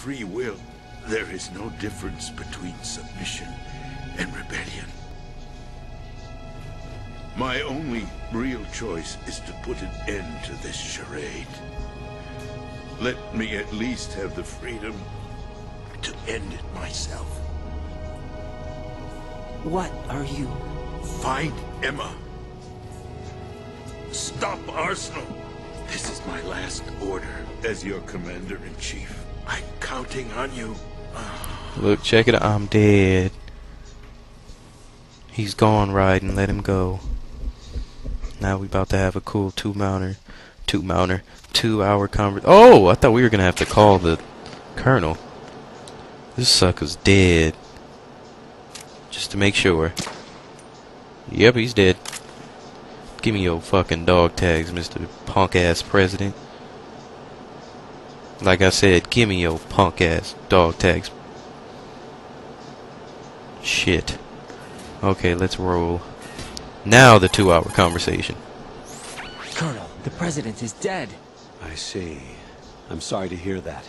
free will, there is no difference between submission and rebellion. My only real choice is to put an end to this charade. Let me at least have the freedom to end it myself. What are you? Find Emma. Stop Arsenal. This is my last order as your commander-in-chief. Counting on you. Look, check it out. I'm dead. He's gone riding. Let him go. Now we about to have a cool two mounter, two mounter, two hour conver. Oh, I thought we were gonna have to call the colonel. This sucker's dead. Just to make sure. Yep, he's dead. Give me your fucking dog tags, Mr. Punk ass president. Like I said, give me your punk ass dog tags. Shit. Okay, let's roll. Now the two hour conversation. Colonel, the president is dead. I see. I'm sorry to hear that.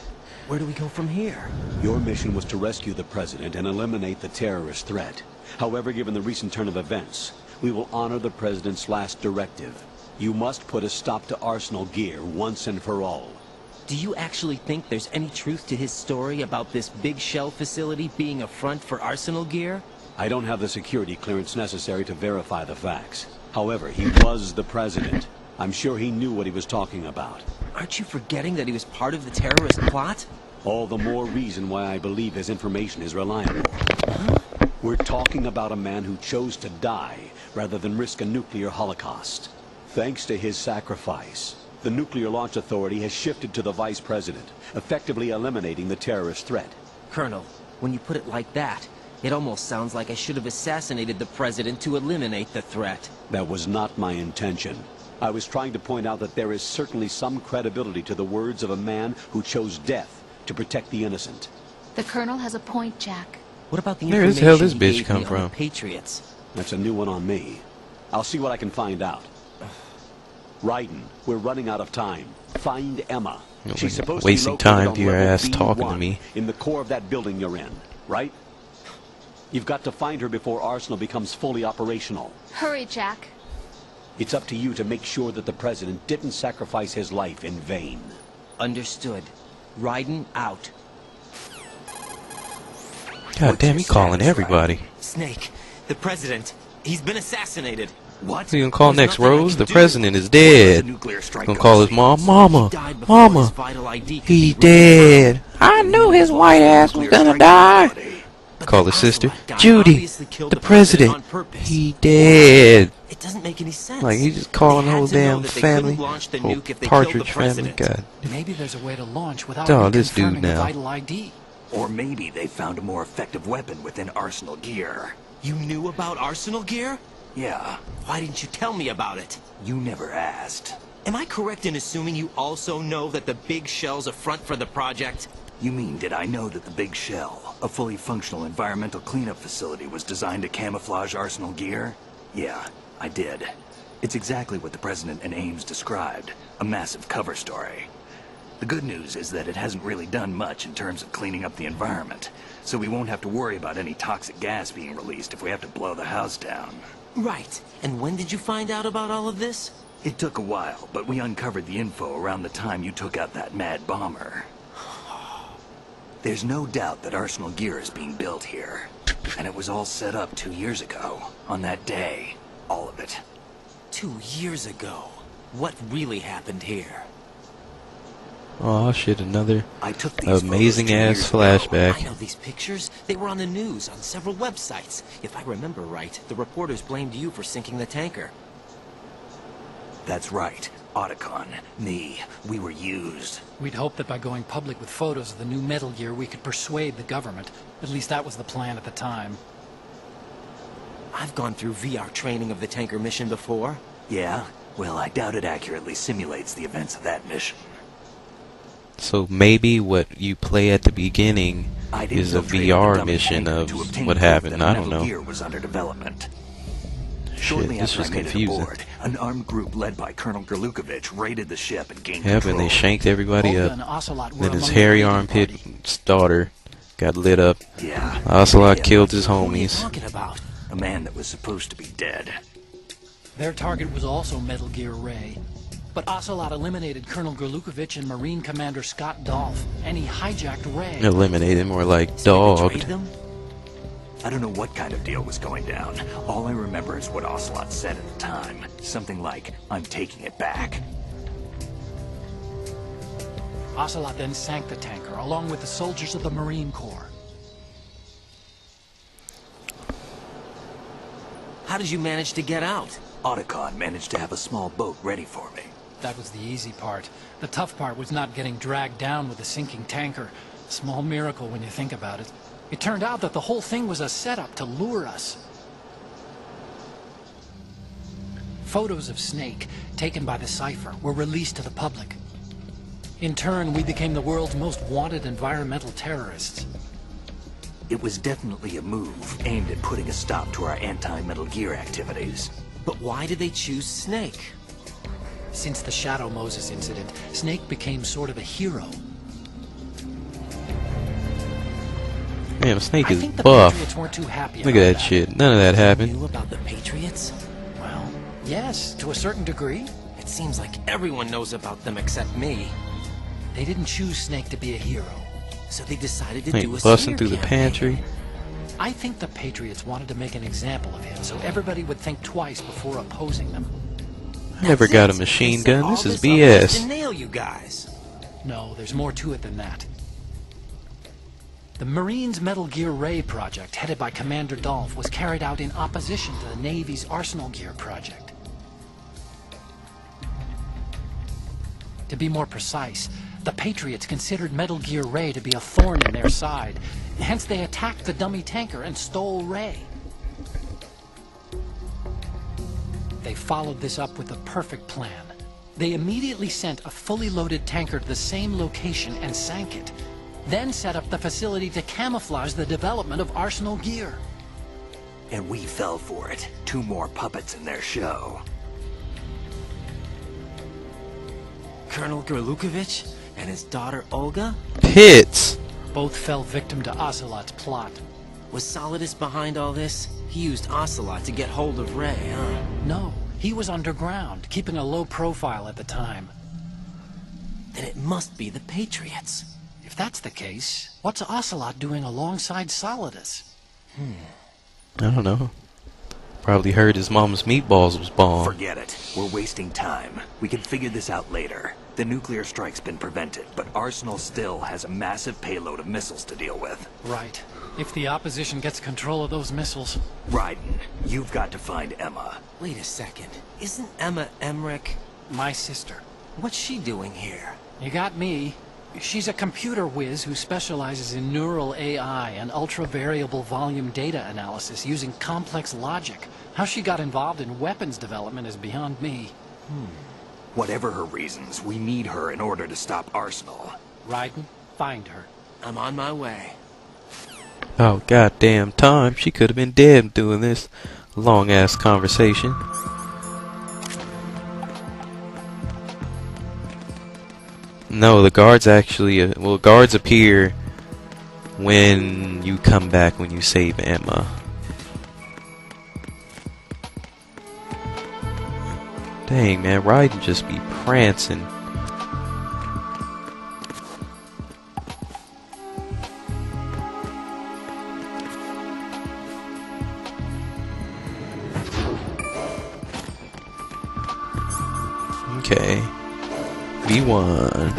Where do we go from here? Your mission was to rescue the president and eliminate the terrorist threat. However, given the recent turn of events, we will honor the president's last directive. You must put a stop to Arsenal gear once and for all. Do you actually think there's any truth to his story about this big shell facility being a front for Arsenal gear? I don't have the security clearance necessary to verify the facts. However, he was the president. I'm sure he knew what he was talking about. Aren't you forgetting that he was part of the terrorist plot? All the more reason why I believe his information is reliable. We're talking about a man who chose to die rather than risk a nuclear holocaust. Thanks to his sacrifice, the Nuclear Launch Authority has shifted to the vice president, effectively eliminating the terrorist threat. Colonel, when you put it like that, it almost sounds like I should have assassinated the president to eliminate the threat. That was not my intention. I was trying to point out that there is certainly some credibility to the words of a man who chose death to protect the innocent. The Colonel has a point, Jack. What about the Where the information hell this bitch come me on from? the Patriots? That's a new one on me. I'll see what I can find out. Raiden, we're running out of time. Find Emma. You're She's supposed wasting to be located time on to your level ass talking to me. In the core of that building you're in, right? You've got to find her before Arsenal becomes fully operational. Hurry, Jack. It's up to you to make sure that the president didn't sacrifice his life in vain. Understood. Raiden out. God damn, he calling everybody. Snake, the president, he's been assassinated. What? Who you gonna call There's next, Rose? The do. president is dead. a nuclear strike Gonna call his mom, Mama, He died before his Mama. vital ID could He dead. I knew his white ass was gonna die. Call the his sister, Judy, the the president president. on purpose. He dead. It doesn't make any sense. Like he's just calling They the whole damn family, couldn't the whole nuke if they killed the Partridge family. president. God, Maybe there's a way to launch without Dog, this dude now. the vital ID. Or maybe they found a more effective weapon within Arsenal gear. You knew about Arsenal gear? Yeah, Why didn't you tell me about it? you never asked. Am I correct in assuming you also know that the big shell's a front for the project? You mean, did I know that the Big Shell, a fully functional environmental cleanup facility, was designed to camouflage Arsenal gear? Yeah, I did. It's exactly what the President and Ames described, a massive cover story. The good news is that it hasn't really done much in terms of cleaning up the environment, so we won't have to worry about any toxic gas being released if we have to blow the house down. Right. And when did you find out about all of this? It took a while, but we uncovered the info around the time you took out that mad bomber. There's no doubt that Arsenal gear is being built here. And it was all set up two years ago, on that day. All of it. Two years ago. What really happened here? Oh shit, another I took these amazing ass ago. flashback. I know these pictures. They were on the news, on several websites. If I remember right, the reporters blamed you for sinking the tanker. That's right. Otacon, me, we were used. We'd hoped that by going public with photos of the new Metal Gear, we could persuade the government. At least that was the plan at the time. I've gone through VR training of the tanker mission before. Yeah? Well, I doubt it accurately simulates the events of that mission. So maybe what you play at the beginning is a infiltrated the VR dummy mission tanker of to obtain what happened. that I don't know. Gear was under development. Shortly this after was I made confusing. it aboard, an armed group led by Colonel Gurlukovich raided the ship and gained Yep, control. and they shanked everybody up. and Ocelot were Then his among the hairy raiding armpit daughter got lit up. Yeah. Ocelot Yeah. killed his What are you homies. talking about? A man that was supposed to be dead. Their target was also Metal Gear Ray. But Ocelot eliminated Colonel Gurlukovich and Marine Commander Scott Dolph, and he hijacked Ray. Eliminated, more like Betrayed dogged. them? I don't know what kind of deal was going down. All I remember is what Ocelot said at the time. Something like, I'm taking it back. Ocelot then sank the tanker, along with the soldiers of the Marine Corps. How did you manage to get out? Otacon managed to have a small boat ready for me. That was the easy part. The tough part was not getting dragged down with a sinking tanker. Small miracle when you think about it. It turned out that the whole thing was a setup to lure us. Photos of Snake, taken by the Cypher, were released to the public. In turn, we became the world's most wanted environmental terrorists. It was definitely a move aimed at putting a stop to our anti-Metal Gear activities. But why did they choose Snake? Since the Shadow Moses incident, Snake became sort of a hero. Man, Snake I is think the buff. Patriots weren't too happy Look at that shit. None of that happened. Knew about the Patriots? Well, yes, to a certain degree. It seems like everyone knows about them except me. They didn't choose Snake to be a hero. So they decided to do a busting through the pantry. I think the Patriots wanted to make an example of him so everybody would think twice before opposing them. I never got a machine gun. This all is up just To BS. nail you guys. No, there's more to it than that. The Marines' Metal Gear Ray project, headed by Commander Dolph, was carried out in opposition to the Navy's Arsenal Gear project. To be more precise, the Patriots considered Metal Gear Ray to be a thorn in their side. Hence, they attacked the dummy tanker and stole Ray. They followed this up with a perfect plan. They immediately sent a fully loaded tanker to the same location and sank it. Then set up the facility to camouflage the development of Arsenal Gear. And we fell for it. Two more puppets in their show. Colonel Gurlukovich and his daughter Olga? Pits. Both fell victim to Ocelot's plot. Was Solidus behind all this? He used Ocelot to get hold of Ray, huh? No, he was underground, keeping a low profile at the time. Then it must be the Patriots. If that's the case, what's Ocelot doing alongside Solidus? Hmm. I don't know. Probably heard his mom's meatballs was bomb. Forget it. We're wasting time. We can figure this out later. The nuclear strike's been prevented, but Arsenal still has a massive payload of missiles to deal with. Right. If the opposition gets control of those missiles, Raiden, you've got to find Emma. Wait a second. Isn't Emma Emmerich? my sister. What's she doing here? You got me. She's a computer whiz who specializes in neural AI and ultra-variable volume data analysis using complex logic. How she got involved in weapons development is beyond me. Hmm. Whatever her reasons, we need her in order to stop Arsenal. Raiden, find her. I'm on my way. Oh goddamn time. She could have been dead doing this long ass conversation. No, the guards actually uh, well guards appear when you come back when you save Emma. Dang man, Raiden just be prancing. Okay. V1.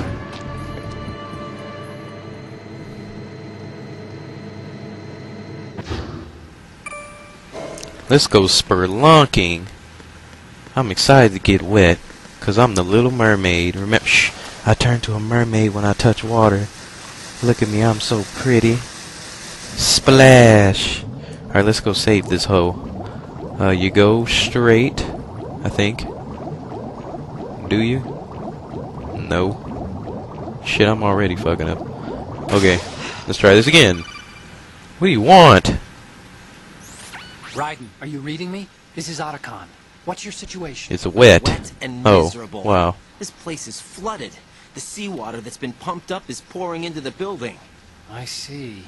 Let's go spelunking. I'm excited to get wet, cause I'm the little mermaid. Remember, shh, I turn to a mermaid when I touch water. Look at me, I'm so pretty. Splash. Alright, let's go save this hoe. Uh, you go straight, I think. Do you? No. Shit, I'm already fucking up. Okay, let's try this again. What do you want? Raiden, are you reading me? This is Otacon. What's your situation? It's wet. Wet and Oh, wow. This place is flooded. The seawater that's been pumped up is pouring into the building. I see.